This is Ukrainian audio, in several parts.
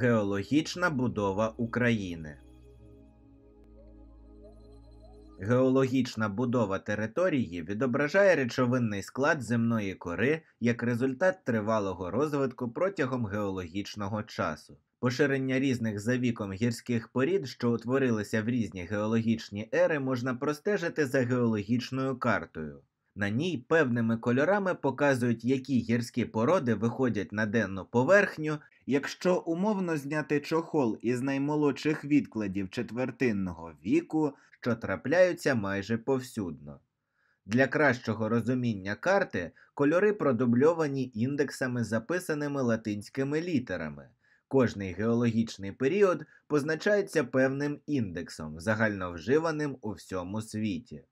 Геологічна будова України. Геологічна будова території відображає речовинний склад земної кори як результат тривалого розвитку протягом геологічного часу. Поширення різних за віком гірських порід, що утворилися в різні геологічні ери, можна простежити за геологічною картою. На ній певними кольорами показують, які гірські породи виходять на денну поверхню. Якщо умовно зняти чохол із наймолодших відкладів четвертинного віку, що трапляються майже повсюдно. Для кращого розуміння карти кольори продубльовані індексами, записаними латинськими літерами. Кожний геологічний період позначається певним індексом, загальновживаним у всьому світі.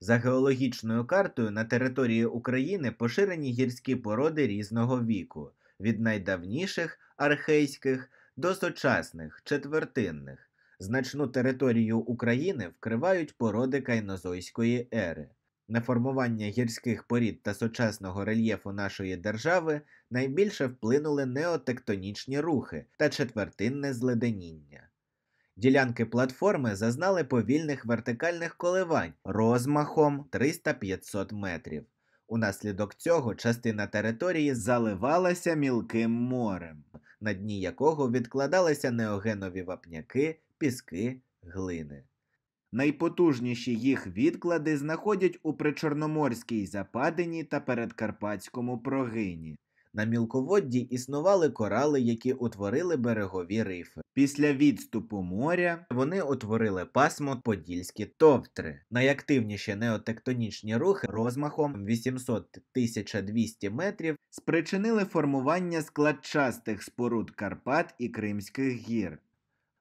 За геологічною картою на території України поширені гірські породи різного віку, від найдавніших архейських до сучасних четвертинних. Значну територію України вкривають породи кайнозойської ери. На формування гірських порід та сучасного рельєфу нашої держави найбільше вплинули неотектонічні рухи та четвертинне зледеніння. Ділянки платформи зазнали повільних вертикальних коливань розмахом 300-500 метрів. Унаслідок цього частина території заливалася мілким морем, на дні якого відкладалися неогенові вапняки, піски, глини. Найпотужніші їх відклади знаходять у Причорноморській Западині та Передкарпатському прогині. На мілководді існували корали, які утворили берегові рифи. Після відступу моря вони утворили пасмо Подільські товтри. Найактивніші неотектонічні рухи розмахом 800-1200 метрів спричинили формування складчастих споруд Карпат і Кримських гір.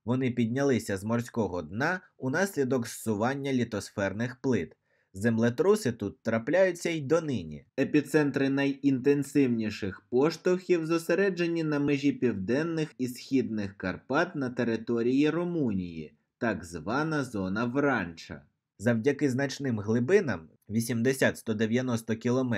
Вони піднялися з морського дна унаслідок зсування літосферних плит. Землетруси тут трапляються й донині. Епіцентри найінтенсивніших поштовхів зосереджені на межі південних і східних Карпат на території Румунії, так звана зона Вранча. Завдяки значним глибинам 80-190 км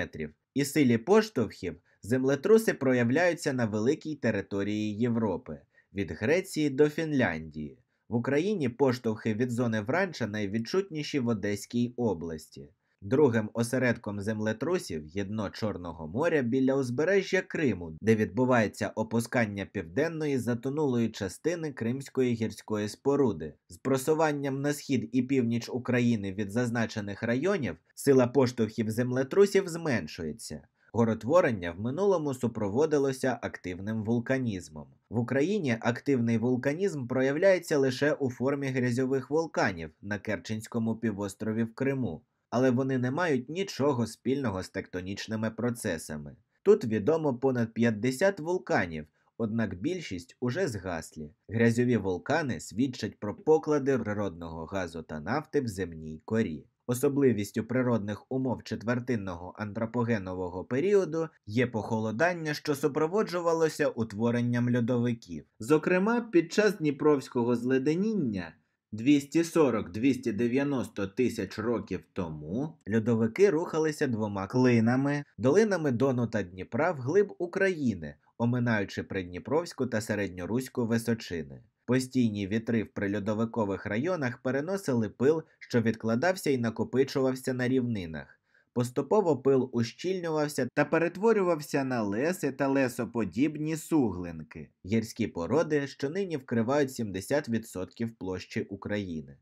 і силі поштовхів землетруси проявляються на великій території Європи від Греції до Фінляндії. В Україні поштовхи від зони Вранча найвідчутніші в Одеській області. Другим осередком землетрусів є дно Чорного моря біля узбережжя Криму, де відбувається опускання південної затонулої частини Кримської гірської споруди. З просуванням на схід і північ України від зазначених районів сила поштовхів землетрусів зменшується. Горотворення в минулому супроводилося активним вулканізмом. В Україні активний вулканізм проявляється лише у формі грязьових вулканів на Керченському півострові в Криму, але вони не мають нічого спільного з тектонічними процесами. Тут відомо понад 50 вулканів, однак більшість уже згаслі. Грязьові вулкани свідчать про поклади природного газу та нафти в земній корі. Особливістю природних умов четвертинного антропогенового періоду є похолодання, що супроводжувалося утворенням льодовиків. Зокрема, під час Дніпровського зледеніння 240-290 тисяч років тому льодовики рухалися двома клинами, долинами Дону та Дніпра вглиб України, оминаючи Придніпровську та середньоруську височини. Постійні вітри в прильодовикових районах переносили пил, що відкладався і накопичувався на рівнинах. Поступово пил ущільнювався та перетворювався на леси та лесоподібні суглинки, гірські породи, що нині вкривають 70% площі України.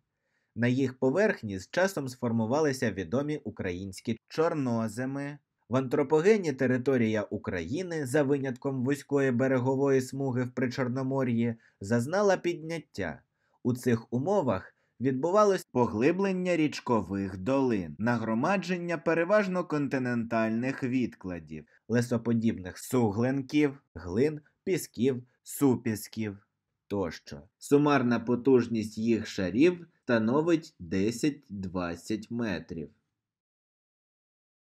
На їх поверхні з часом сформувалися відомі українські чорноземи. В антропогені територія України, за винятком вузької берегової смуги в Причорномор'ї, зазнала підняття. У цих умовах відбувалось поглиблення річкових долин, нагромадження переважно континентальних відкладів, лесоподібних суглинків, глин, пісків, супісків тощо. Сумарна потужність їх шарів становить 10-20 метрів.